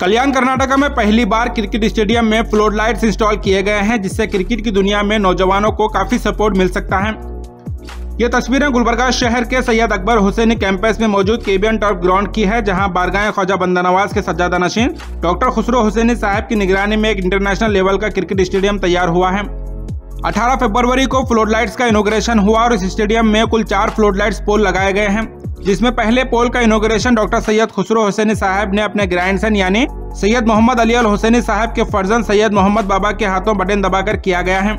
कल्याण कर्नाटका में पहली बार क्रिकेट स्टेडियम में फ्लोर लाइट्स इंस्टॉल किए गए हैं, जिससे क्रिकेट की दुनिया में नौजवानों को काफ़ी सपोर्ट मिल सकता है। ये तस्वीरें गुलबर्गा शहर के सैयद अकबर हुसैनी कैंपस में मौजूद केबियन टॉप ग्राउंड की है, जहाँ बारगाह ख्वाजा बंदा नवाज़ के सज्जादा नशीन डॉक्टर खुसरो हुसैनी साहब की निगरानी में एक इंटरनेशनल लेवल का क्रिकेट स्टेडियम तैयार हुआ है। 18 फरवरी को फ्लोर लाइट्स का इनोग्रेशन हुआ और इस स्टेडियम में कुल चार फ्लोर लाइट्स पोल लगाए गए हैं, जिसमें पहले पोल का इनोग्रेशन डॉक्टर सैयद खुसरो हुसैनी साहब ने अपने ग्रैंडसन यानी सैयद मोहम्मद अली अल हुसैनी साहब के फर्जन सैयद मोहम्मद बाबा के हाथों बटन दबाकर किया गया है।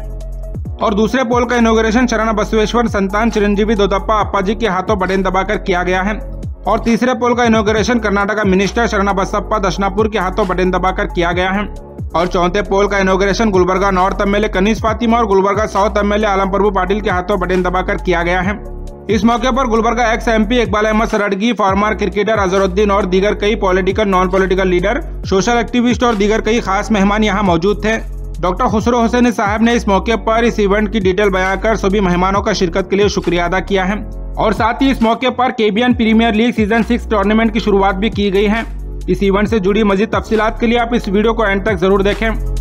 और दूसरे पोल का इनोग्रेशन शरण बसवेश्वर, संतान चिरंजीवी दोदप्पा अप्पा जी के हाथों बटन दबाकर किया गया है। और तीसरे पोल का इनोग्रेशन कर्नाटका मिनिस्टर शरण बसप्पा दशनापुर के हाथों बटन दबाकर किया गया है। और चौथे पोल का inauguration Gulbarga north MLA Kaneez Fatima और गुलबर्गा साउथ एमएलए आलम प्रभु पाटिल के हाथों बटन दबाकर किया गया है। इस मौके पर Gulbarga ex MP Iqbal Ahmed Sardagi former cricketer Azharuddin और दीगर कई political non political leader social activist और दीगर कई खास मेहमान यहाँ मौजूद थे। डॉक्टर खुसरो हुसैन साहब ने इस मौके पर इस इवेंट की डिटेल बयां कर सभी मेहमानों का शिरकत के लिए शुक्रिया अदा किया है। और साथ ही इस मौके पर KBN premier league season six tournament की शुरुआत भी की गई है। इस इवेंट से जुड़ी मजीद तफसीत के लिए आप इस वीडियो को एंड तक ज़रूर देखें।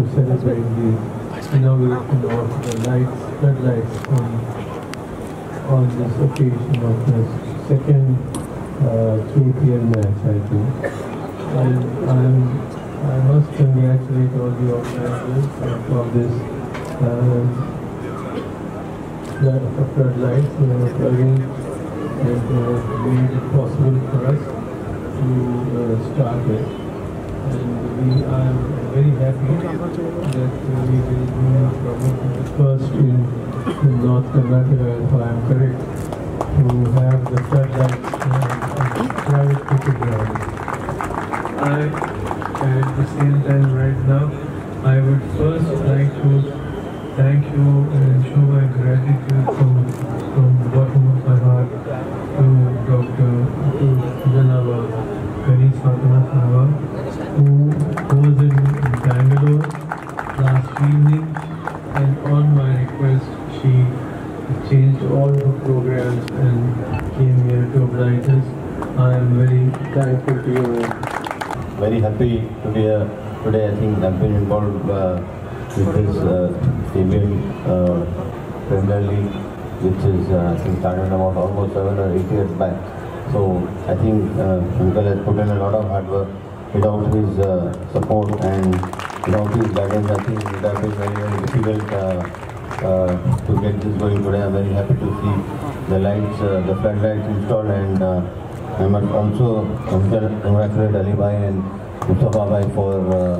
To celebrate the inauguration of the lights, floodlights on, on this occasion of the second uh, 3 p.m. match, I think. I'm, I must congratulate all the organizers of this uh, floodlights who have and uh, made it possible for us to uh, start it and we are very happy that we will be the first in, in North Karnataka, if I am correct, to have the who was in Bangalore last evening and on my request she changed all her programs and came here to oblige us. I am very thankful to you. Very happy to be here today. I think I've been involved uh, with this uh, stadium uh, Premier League, which is uh, I think started about almost seven or eight years back. So I think uh, Uncle has put in a lot of hard work without his uh, support and without his guidance, I think it would have been very, very difficult uh, uh, to get this going today. I'm very happy to see the lights, uh, the floodlights installed, and uh, I must also congratulate Ali Bhai and Mustafa Bhai for, uh,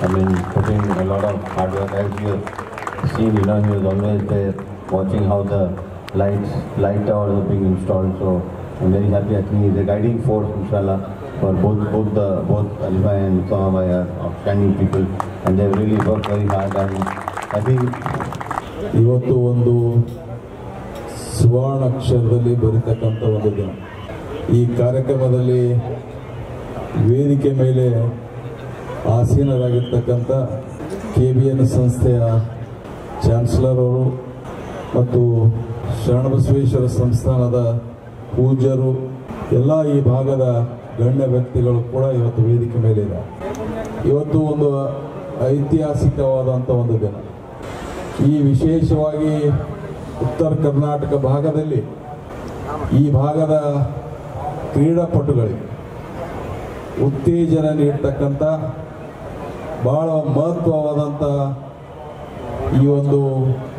I mean, putting a lot of hard work. As you have seen, you know, he was always there watching how the lights, light towers are being installed. So I'm very happy. I think he's a guiding force, inshallah, for both both the both Ali Bhai and Mustafa are outstanding people, and they've really worked very hard. And I think ಇವತ್ತು ಒಂದು ಸುವರ್ಣಾಕ್ಷರದಲ್ಲಿ ಬರೀತಕ್ಕಂಥ ಒಂದು ದಿನ ಈ ಕಾರ್ಯಕ್ರಮದಲ್ಲಿ ವೇದಿಕೆ ಮೇಲೆ ಆಸೀನರಾಗಿರ್ತಕ್ಕಂಥ K B N ಸಂಸ್ಥೆಯ ಚಾನ್ಸಲರ್ ಅವರು ಮತ್ತು ಶರಣಬಸವೇಶ್ವರ ಸಂಸ್ಥಾನದ ಪೂಜರು ಎಲ್ಲ ಈ ಭಾಗದ ಗಣ್ಯ ವ್ಯಕ್ತಿಗಳು ಕೂಡ ಇವತ್ತು ವೇದಿಕೆ ಮೇಲೆ ಇದೆ ಇವತ್ತು ಒಂದು ಐತಿಹಾಸಿಕವಾದಂಥ ಒಂದು ದಿನ. ಈ ವಿಶೇಷವಾಗಿ ಉತ್ತರ ಕರ್ನಾಟಕ ಭಾಗದಲ್ಲಿ ಈ ಭಾಗದ ಕ್ರೀಡಾಪಟುಗಳಿಗೆ ಉತ್ತೇಜನ ನೀಡ್ತಕ್ಕಂಥ ಬಹಳ ಮಹತ್ವವಾದಂಥ ಈ ಒಂದು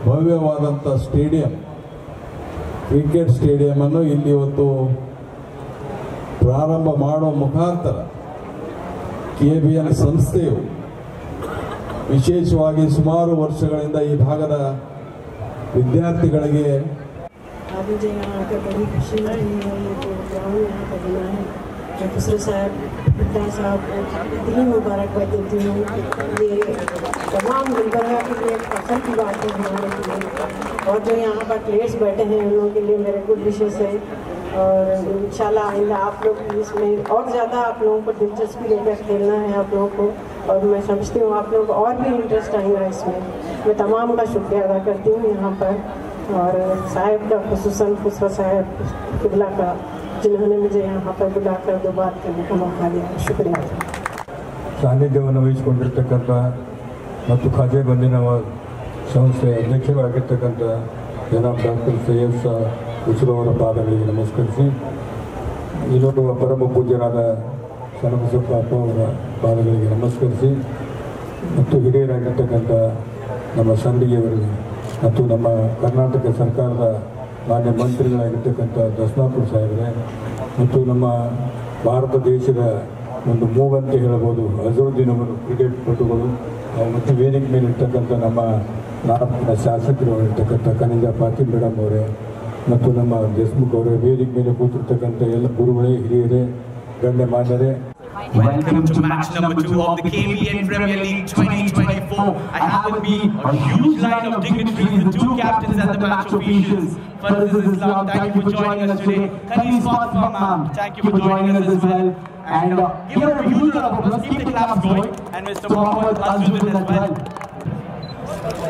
ಭವ್ಯವಾದಂಥ ಸ್ಟೇಡಿಯಂ, ಕ್ರಿಕೆಟ್ ಸ್ಟೇಡಿಯಮನ್ನು ಇಲ್ಲಿ ಇವತ್ತು ಪ್ರಾರಂಭ ಮಾಡುವ ಮುಖಾಂತರ ಕೆ ಬಿ ಎನ್ ಸಂಸ್ಥೆಯು ವಿಶೇಷವಾಗಿ ಸುಮಾರು ವರ್ಷಗಳಿಂದ ಈ ಭಾಗದ ವಿದ್ಯಾರ್ಥಿಗಳಿಗೆ आज मुझे यहाँ आकर बड़ी खुशी हुई है ये जो ग्राउंड यहाँ पर बना है मैं खुसरो साहब बुड्ढा साहब को दिली मुबारकबाद देती हूँ ये तमाम गुलबर्गा के लिए एक फखर की बात है हमारे लिए और जो यहाँ पर प्लेयर्स बैठे हैं उन लोगों के लिए मेरे गुड विशेष है और इंशाल्लाह आइंदा आप लोग भी इसमें और ज़्यादा आप लोगों को दिलचस्पी लेकर खेलना है आप लोगों को और मैं समझती हूँ आप लोग को और भी इंटरेस्ट आएगा इसमें मैं तमाम का शुक्रिया अदा करती हूँ यहाँ पर और साहेब का खसूस खुसरा साहेब किबला का जिन्होंने मुझे यहाँ पर बुलाकर दो बात करने का मौका दिया शुक्रिया ಸಾನ್ನಿಧ್ಯವನ್ನು ವಹಿಸಿಕೊಂಡಿರ್ತಕ್ಕಂಥ ಮತ್ತು ಖಾಜೆ ಬಂದಿನ ಸಂಸ್ಥೆಯ ಅಧ್ಯಕ್ಷರಾಗಿರ್ತಕ್ಕಂಥ ಜನಾಬ್ ಡಾಕ್ಟರ್ ಸೈಯದ್ ಸಾ ಅವರ ಪಾದಗಳಿಗೆ ನಮಸ್ಕರಿಸಿ. ಇನ್ನೊಂದು ಪರಮ ಪೂಜ್ಯರಾದ ಶರಣಬಸಪ್ಪ ಅಪ್ಪ ಅವರ ಪಾದಗಳಿಗೆ ನಮಸ್ಕರಿಸಿ. ಮತ್ತು ಹಿರಿಯರಾಗಿರ್ತಕ್ಕಂಥ ನಮ್ಮ ಸಂಡಿಗೆಯವರಿಗೆ ಮತ್ತು ನಮ್ಮ ಕರ್ನಾಟಕ ಸರ್ಕಾರದ ಮಾನ್ಯ ಮಂತ್ರಿಗಳಾಗಿರ್ತಕ್ಕಂಥ ದಸ್ನಾಪುರ ಸಾಹೇಬರೇ ಮತ್ತು ನಮ್ಮ ಭಾರತ ದೇಶದ ಒಂದು ಮೂವಂತ ಹೇಳಬಹುದು ಅಜರುದ್ದೀನ್ ಅವರು ಕ್ರಿಕೆಟ್ ಪಟುಗಳು ಮತ್ತು ವೇದಿಕೆ ಮೇಲೆ ಇರ್ತಕ್ಕಂಥ ನಮ್ಮ ನಾಲ್ಕಿನ ಶಾಸಕರು ಇರ್ತಕ್ಕಂಥ ಕನಿಜ ಪಾತಿ ಮೇಡಮ್ ಅವರೇ ಮತ್ತು ನಮ್ಮ ದೇಶಮುಖ್ ಅವರೇ ವೇದಿಕೆ ಮೇಲೆ ಕೂತಿರ್ತಕ್ಕಂಥ ಎಲ್ಲ ಗುರುಗಳೇ ಹಿರಿಯರೇ ಗಣ್ಯಮಾನ್ಯರೇ Welcome to match number two of the KBN Premier League 2024. I have with me a huge line of dignitaries, the two captains and the match officials. First is Islam, thank you for joining us today. Khalil Scott from um, thank you for joining us as well. And uh, give her a huge round of applause, keep the claps going. And Mr. Mohammed Azudin as well.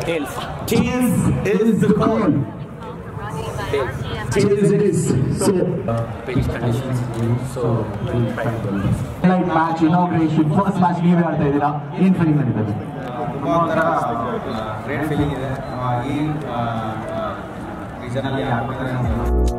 Tails. Tails is the call. Tails it is. So, light match inauguration first match ನೀವೇ ಆಡ್ತಾ ಇದ್ದೀರಾ ಏನ್ feeling ನಡೀತದೆ ತುಂಬ ಒಂಥರ great feeling ಇದೆ ಆ, ಈ ರೀಸನಲ್ಲಿ ಆಡ್ಬೇಕಾದ್ರೆ